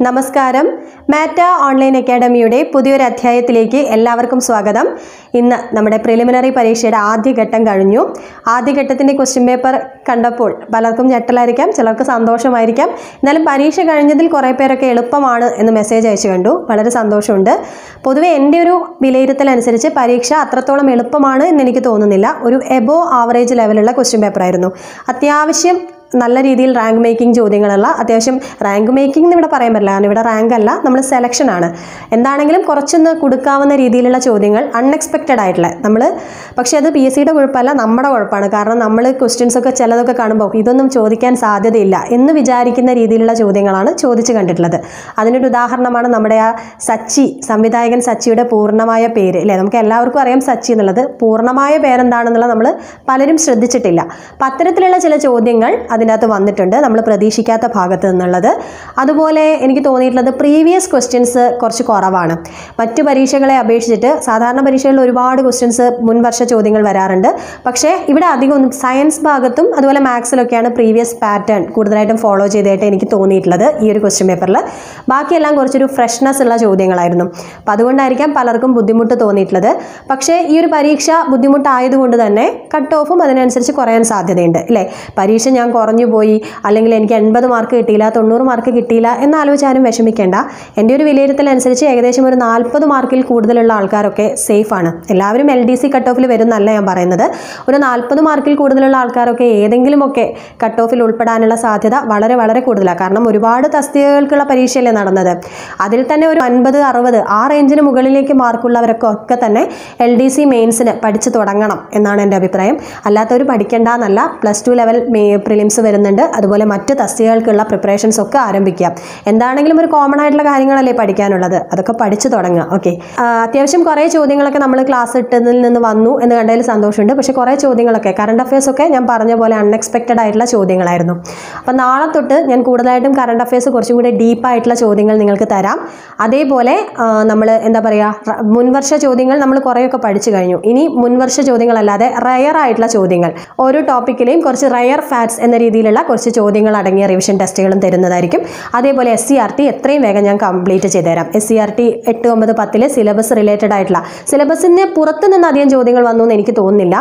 നമസ്കാരം. മാറ്റ ഓൺലൈൻ അക്കാഡമിയുടെ പുതിയൊരു അധ്യായത്തിലേക്ക് എല്ലാവർക്കും സ്വാഗതം. ഇന്ന് നമ്മുടെ പ്രിലിമിനറി പരീക്ഷയുടെ ആദ്യഘട്ടം കഴിഞ്ഞു. ആദ്യഘട്ടത്തിന്റെ ക്വസ്റ്റ്യൻ പേപ്പർ കണ്ടപ്പോൾ പലർക്കും ഞെട്ടലായിരിക്കാം ചിലർക്ക് സന്തോഷമായിരിക്കാം. എന്നാലും പരീക്ഷ കഴിഞ്ഞതിൽ കുറേ പേരൊക്കെ എളുപ്പമാണ് എന്ന് മെസ്സേജ് അയച്ചു കണ്ടു. വളരെ സന്തോഷമുണ്ട്. പൊതുവേ എന്റെ ഒരു വിലയിരുത്തൽ അനുസരിച്ച് പരീക്ഷ അത്രത്തോളം എളുപ്പമാണ് എന്ന് എനിക്ക് തോന്നുന്നില്ല. ഒരു എബോ ആവറേജ് ലെവലുള്ള ക്വസ്റ്റ്യൻ പേപ്പറായിരുന്നു അത്യാവശ്യം നല്ല രീതിയിൽ റാങ്ക് മേക്കിംഗ് ചോദ്യങ്ങളുള്ള അത്യാവശ്യം റാങ്ക് മേക്കിംഗ് എന്ന് ഇവിടെ പറയാൻ പറ്റില്ല. കാരണം ഇവിടെ റാങ്ക് അല്ല. നമ്മൾ സെലക്ഷൻ ആണ്. എന്താണെങ്കിലും കുറച്ചൊന്ന് കൊടുക്കാവുന്ന രീതിയിലുള്ള ചോദ്യങ്ങൾ അൺഎക്സ്പെക്റ്റഡ് ആയിട്ടുള്ള നമ്മൾ പക്ഷേ അത് പി എസ് സിയുടെ കുഴപ്പമല്ല നമ്മുടെ കുഴപ്പമാണ്. കാരണം നമ്മൾ ക്വസ്റ്റ്യൻസ് ഒക്കെ ചിലതൊക്കെ കാണുമ്പോൾ ഇതൊന്നും ചോദിക്കാൻ സാധ്യതയില്ല എന്ന് വിചാരിക്കുന്ന രീതിയിലുള്ള ചോദ്യങ്ങളാണ് ചോദിച്ചു കണ്ടിട്ടുള്ളത്. അതിനൊരു ഉദാഹരണമാണ് നമ്മുടെ ആ സച്ചി സംവിധായകൻ സച്ചിയുടെ പൂർണമായ പേര് അല്ലേ? നമുക്ക് എല്ലാവർക്കും അറിയാം സച്ചി എന്നുള്ളത്. പൂർണമായ പേരെന്താണെന്നുള്ളത് നമ്മൾ പലരും ശ്രദ്ധിച്ചിട്ടില്ല. അപ്പം അത്തരത്തിലുള്ള ചില ചോദ്യങ്ങൾ അതിനകത്ത് വന്നിട്ടുണ്ട്. നമ്മൾ പ്രതീക്ഷിക്കാത്ത ഭാഗത്ത് നിന്നുള്ളത്. അതുപോലെ എനിക്ക് തോന്നിയിട്ടുള്ളത് പ്രീവിയസ് ക്വസ്റ്റ്യൻസ് കുറച്ച് കുറവാണ്. മറ്റു പരീക്ഷകളെ അപേക്ഷിച്ചിട്ട് സാധാരണ പരീക്ഷകളിൽ ഒരുപാട് ക്വസ്റ്റ്യൻസ് മുൻവർഷ ചോദ്യങ്ങൾ വരാറുണ്ട്. പക്ഷേ ഇവിടെ അധികം സയൻസ് ഭാഗത്തും അതുപോലെ മാത്സിലൊക്കെയാണ് പ്രീവിയസ് പാറ്റേൺ കൂടുതലായിട്ടും ഫോളോ ചെയ്തതായിട്ട് എനിക്ക് തോന്നിയിട്ടുള്ളത് ഈ ഒരു ക്വസ്റ്റ്യൻ പേപ്പറിൽ ബാക്കിയെല്ലാം കുറച്ചൊരു ഫ്രഷ്നെസ് ഉള്ള ചോദ്യങ്ങളായിരുന്നു. അപ്പം അതുകൊണ്ടായിരിക്കാം പലർക്കും ബുദ്ധിമുട്ട് തോന്നിയിട്ടുള്ളത്. പക്ഷേ ഈ ഒരു പരീക്ഷ ബുദ്ധിമുട്ടായതുകൊണ്ട് തന്നെ കട്ട് ഓഫും അതിനനുസരിച്ച് കുറയാൻ സാധ്യതയുണ്ട്. അല്ലേ പരീക്ഷ ഞാൻ കുറഞ്ഞു പോയി അല്ലെങ്കിൽ എനിക്ക് എൺപത് മാർക്ക് കിട്ടിയില്ല തൊണ്ണൂറ് മാർക്ക് കിട്ടിയില്ല എന്നാലോചിച്ചാലും വിഷമിക്കേണ്ട. എന്റെ ഒരു വിലയിരുത്തൽ അനുസരിച്ച് ഏകദേശം ഒരു നാൽപ്പത് മാർക്കിൽ കൂടുതലുള്ള ആൾക്കാരൊക്കെ സേഫ് ആണ്. എല്ലാവരും എൽ ഡി സി കട്ട് ഓഫിൽ വരുന്നല്ല ഞാൻ പറയുന്നത്. ഒരു നാൽപ്പത് മാർക്കിൽ കൂടുതലുള്ള ആൾക്കാരൊക്കെ ഏതെങ്കിലുമൊക്കെ കട്ട് ഓഫിൽ ഉൾപ്പെടാനുള്ള സാധ്യത വളരെ വളരെ കൂടുതലാണ്. കാരണം ഒരുപാട് തസ്തികകൾക്കുള്ള പരീക്ഷയല്ലേ നടന്നത്. അതിൽ തന്നെ ഒരു അൻപത് അറുപത് ആ റേഞ്ചിന് മുകളിലേക്ക് മാർക്കുള്ളവരൊക്കെ ഒക്കെ തന്നെ എൽ ഡി സി മെയിൻസിന് പഠിച്ചു തുടങ്ങണം എന്നാണ് എന്റെ അഭിപ്രായം. അല്ലാത്തവർ പഠിക്കേണ്ട എന്നല്ല പ്ലസ് ടു ലെവൽ പ്രിലിംസ് വരുന്നുണ്ട്. അതുപോലെ മറ്റ് തസ്തികകൾക്കുള്ള പ്രിപ്പറേഷൻസ് ഒക്കെ ആരംഭിക്കാം. എന്താണെങ്കിലും ഒരു കോമൺ ആയിട്ടുള്ള കാര്യങ്ങളല്ലേ പഠിക്കാനുള്ളത്? അതൊക്കെ പഠിച്ചു തുടങ്ങുക ഓക്കെ അത്യാവശ്യം കുറേ ചോദ്യങ്ങളൊക്കെ നമ്മൾ ക്ലാസ് ഇട്ടതിൽ നിന്ന് വന്നു എന്ന് കണ്ടതിൽ സന്തോഷമുണ്ട്. പക്ഷേ കുറേ ചോദ്യങ്ങളൊക്കെ കറണ്ട് അഫയേഴ്സ് ഒക്കെ ഞാൻ പറഞ്ഞ പോലെ അൺഎക്സ്പെക്റ്റഡ് ആയിട്ടുള്ള ചോദ്യങ്ങളായിരുന്നു. അപ്പോൾ നാളെ തൊട്ട് ഞാൻ കൂടുതലായിട്ടും കറണ്ട് അഫയേഴ്സ് കുറച്ചും കൂടി ഡീപ്പായിട്ടുള്ള ചോദ്യങ്ങൾ നിങ്ങൾക്ക് തരാം. അതേപോലെ നമ്മൾ എന്താ പറയുക മുൻവർഷ ചോദ്യങ്ങൾ നമ്മൾ കുറേയൊക്കെ പഠിച്ചു കഴിഞ്ഞു. ഇനി മുൻവർഷ ചോദ്യങ്ങളല്ലാതെ റയർ ആയിട്ടുള്ള ചോദ്യങ്ങൾ. ഓരോ ടോപ്പിക്കിലെയും കുറച്ച് റയർ ഫാറ്റ്സ് എന്ന രീതിയിലുള്ള കുറച്ച് ചോദ്യങ്ങൾ അടങ്ങിയ റിവിഷൻ ടെസ്റ്റുകളും തരുന്നതായിരിക്കും. അതേപോലെ എസ് സി ആർ ടി എത്രയും വേഗം ഞാൻ കംപ്ലീറ്റ് ചെയ്തുതരാം. എസ് സി ആർ ടി എട്ട് ഒമ്പത് പത്തിലെ സിലബസ് റിലേറ്റഡ് ആയിട്ടുള്ള സിലബസിന് പുറത്ത് നിന്ന് അധികം ചോദ്യങ്ങൾ വന്നു എന്ന് എനിക്ക് തോന്നുന്നില്ല.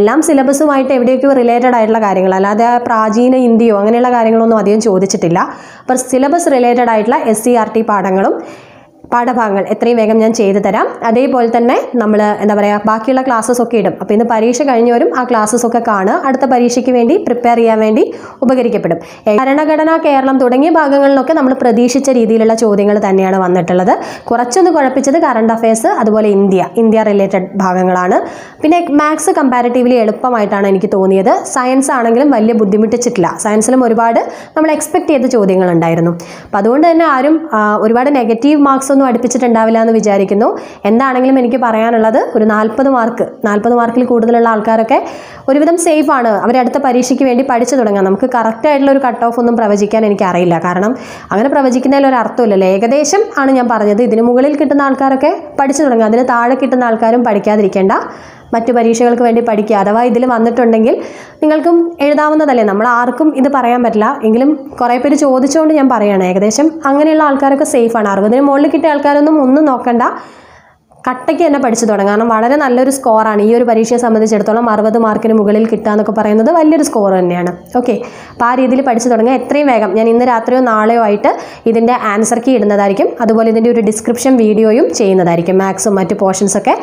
എല്ലാം സിലബസുമായിട്ട് എവിടെയൊക്കെയോ റിലേറ്റഡ് ആയിട്ടുള്ള കാര്യങ്ങൾ അല്ലാതെ പ്രാചീന ഇന്ത്യയോ അങ്ങനെയുള്ള കാര്യങ്ങളൊന്നും അധികം ചോദിച്ചിട്ടില്ല. അപ്പോൾ സിലബസ് റിലേറ്റഡ് ആയിട്ടുള്ള എസ് സി ആർ ടി പാഠങ്ങളും പാഠഭാഗങ്ങൾ എത്രയും വേഗം ഞാൻ ചെയ്തു തരാം. അതേപോലെ തന്നെ നമ്മൾ എന്താ പറയുക ബാക്കിയുള്ള ക്ലാസ്സസ് ഒക്കെ ഇടും. അപ്പോൾ ഇന്ന് പരീക്ഷ കഴിഞ്ഞവരും ആ ക്ലാസ്സസ് ഒക്കെ കാണുക. അടുത്ത പരീക്ഷയ്ക്ക് വേണ്ടി പ്രിപ്പയർ ചെയ്യാൻ വേണ്ടി ഉപകരിക്കപ്പെടും. ഭരണഘടന കേരളം തുടങ്ങിയ ഭാഗങ്ങളിലൊക്കെ നമ്മൾ പ്രതീക്ഷിച്ച രീതിയിലുള്ള ചോദ്യങ്ങൾ തന്നെയാണ് വന്നിട്ടുള്ളത്. കുറച്ചൊന്ന് കുഴപ്പിച്ചത് കറണ്ട് അഫയേഴ്സ് അതുപോലെ ഇന്ത്യ. ഇന്ത്യ റിലേറ്റഡ് ഭാഗങ്ങളാണ്. പിന്നെ മാത്സ് കമ്പാരിറ്റീവ്ലി എളുപ്പമായിട്ടാണ് എനിക്ക് തോന്നിയത്. സയൻസ് ആണെങ്കിലും വലിയ ബുദ്ധിമുട്ടിച്ചിട്ടില്ല. സയൻസിലും ഒരുപാട് നമ്മൾ എക്സ്പെക്ട് ചെയ്ത ചോദ്യങ്ങളുണ്ടായിരുന്നു അപ്പോൾ അതുകൊണ്ട് തന്നെ ആരും ഒരുപാട് നെഗറ്റീവ് മാർക്സ് ഒന്നും അടുപ്പിച്ചിട്ടുണ്ടാവില്ല എന്ന് വിചാരിക്കുന്നു. എന്താണെങ്കിലും എനിക്ക് പറയാനുള്ളത് ഒരു നാൽപ്പത് മാർക്ക് നാൽപ്പത് മാർക്കിൽ കൂടുതലുള്ള ആൾക്കാരൊക്കെ ഒരുവിധം സേഫ് ആണ്. അവർ അടുത്ത പരീക്ഷയ്ക്ക് വേണ്ടി പഠിച്ചു തുടങ്ങാം. നമുക്ക് കറക്റ്റായിട്ടുള്ള ഒരു കട്ട് ഓഫ് ഒന്നും പ്രവചിക്കാൻ എനിക്കറിയില്ല. കാരണം അങ്ങനെ പ്രവചിക്കുന്നതിൽ ഒരു അർത്ഥമില്ലല്ലോ. ഏകദേശം ആണ് ഞാൻ പറഞ്ഞത്. ഇതിന് മുകളിൽ കിട്ടുന്ന ആൾക്കാരൊക്കെ പഠിച്ചു തുടങ്ങാം. അതിന് താഴെ കിട്ടുന്ന ആൾക്കാരും പഠിക്കാതിരിക്കേണ്ട മറ്റു പരീക്ഷകൾക്ക് വേണ്ടി പഠിക്കുക. അഥവാ ഇതിൽ വന്നിട്ടുണ്ടെങ്കിൽ നിങ്ങൾക്കും എഴുതാവുന്നതല്ലേ? നമ്മൾ ആർക്കും ഇത് പറയാൻ പറ്റില്ല. എങ്കിലും കുറേ പേര് ചോദിച്ചുകൊണ്ട് ഞാൻ പറയുകയാണ് ഏകദേശം അങ്ങനെയുള്ള ആൾക്കാരൊക്കെ സേഫാണ് അറുപതിന് മുകളിൽ കിട്ടിയ ആൾക്കാരൊന്നും ഒന്നും നോക്കണ്ട. കട്ടയ്ക്ക് തന്നെ പഠിച്ചു തുടങ്ങാം. കാരണം വളരെ നല്ലൊരു സ്കോറാണ് ഈ ഒരു പരീക്ഷയെ സംബന്ധിച്ചിടത്തോളം അറുപത് മാർക്കിന് മുകളിൽ കിട്ടുക എന്നൊക്കെ പറയുന്നത് വലിയൊരു സ്കോർ തന്നെയാണ്. ഓക്കെ അപ്പോൾ ആ രീതിയിൽ പഠിച്ചു തുടങ്ങുക. എത്രയും വേഗം. ഞാൻ ഇന്ന് രാത്രിയോ നാളെയോ ആയിട്ട് ഇതിന്റെ ആൻസർ കീ ഇടുന്നതായിരിക്കും. അതുപോലെ ഇതിന്റെ ഒരു ഡിസ്ക്രിപ്ഷൻ വീഡിയോയും ചെയ്യുന്നതായിരിക്കും. മാത്സും മറ്റ് പോർഷൻസൊക്കെ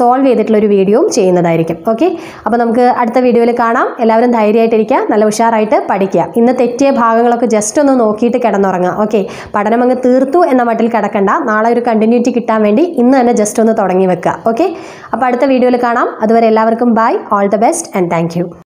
സോൾവ് ചെയ്തിട്ടുള്ള ഒരു വീഡിയോയും ചെയ്യുന്നതായിരിക്കും. ഓക്കെ അപ്പോൾ നമുക്ക് അടുത്ത വീഡിയോയിൽ കാണാം. എല്ലാവരും ധൈര്യമായിട്ടിരിക്കുക. നല്ല ഉഷാറായിട്ട് പഠിക്കുക. ഇന്ന് തെറ്റിയ ഭാഗങ്ങളൊക്കെ ജസ്റ്റ് ഒന്ന് നോക്കിയിട്ട് കിടന്നുറങ്ങുക. ഓക്കെ പഠനം അങ്ങ് തീർത്തു എന്ന മട്ടിൽ കിടക്കണ്ട. നാളെ ഒരു കണ്ടിന്യൂറ്റി കിട്ടാൻ വേണ്ടി ഇന്ന് തന്നെ ജസ്റ്റ് ഒന്ന് തുടങ്ങി വെക്കുക. ഓക്കെ അപ്പോൾ അടുത്ത വീഡിയോയിൽ കാണാം. അതുവരെ എല്ലാവർക്കും bye all the best and thank